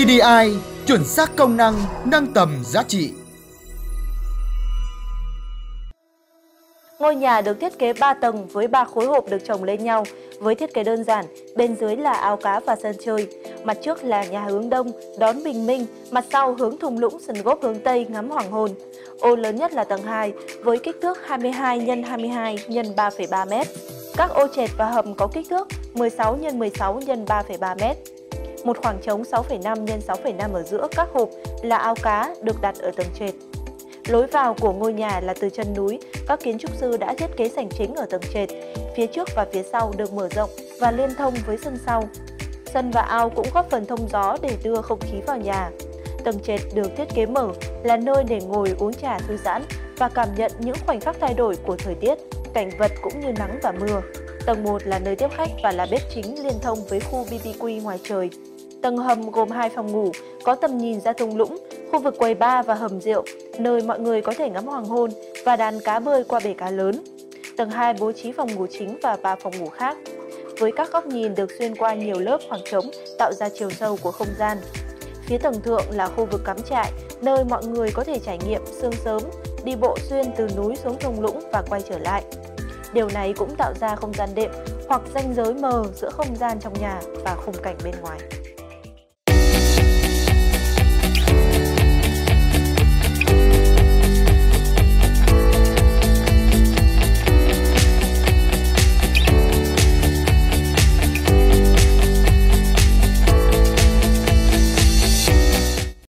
TDI, chuẩn xác công năng, nâng tầm giá trị. Ngôi nhà được thiết kế 3 tầng với 3 khối hộp được chồng lên nhau với thiết kế đơn giản, bên dưới là ao cá và sân chơi. Mặt trước là nhà hướng đông, đón bình minh, mặt sau hướng thùng lũng sân gốc hướng tây ngắm hoàng hôn. Ô lớn nhất là tầng 2 với kích thước 22 x 22 x 3,3 m. Các ô chệt và hầm có kích thước 16 x 16 x 3,3 m. Một khoảng trống 6,5 x 6,5 ở giữa các hộp là ao cá được đặt ở tầng trệt. Lối vào của ngôi nhà là từ chân núi, các kiến trúc sư đã thiết kế sảnh chính ở tầng trệt. Phía trước và phía sau được mở rộng và liên thông với sân sau. Sân và ao cũng góp phần thông gió để đưa không khí vào nhà. Tầng trệt được thiết kế mở là nơi để ngồi uống trà thư giãn và cảm nhận những khoảnh khắc thay đổi của thời tiết, cảnh vật cũng như nắng và mưa. Tầng 1 là nơi tiếp khách và là bếp chính liên thông với khu BBQ ngoài trời. Tầng hầm gồm hai phòng ngủ, có tầm nhìn ra thung lũng, khu vực quầy bar và hầm rượu, nơi mọi người có thể ngắm hoàng hôn và đàn cá bơi qua bể cá lớn. Tầng 2 bố trí phòng ngủ chính và ba phòng ngủ khác, với các góc nhìn được xuyên qua nhiều lớp khoảng trống tạo ra chiều sâu của không gian. Phía tầng thượng là khu vực cắm trại, nơi mọi người có thể trải nghiệm sương sớm, đi bộ xuyên từ núi xuống thung lũng và quay trở lại. Điều này cũng tạo ra không gian đệm hoặc ranh giới mờ giữa không gian trong nhà và khung cảnh bên ngoài.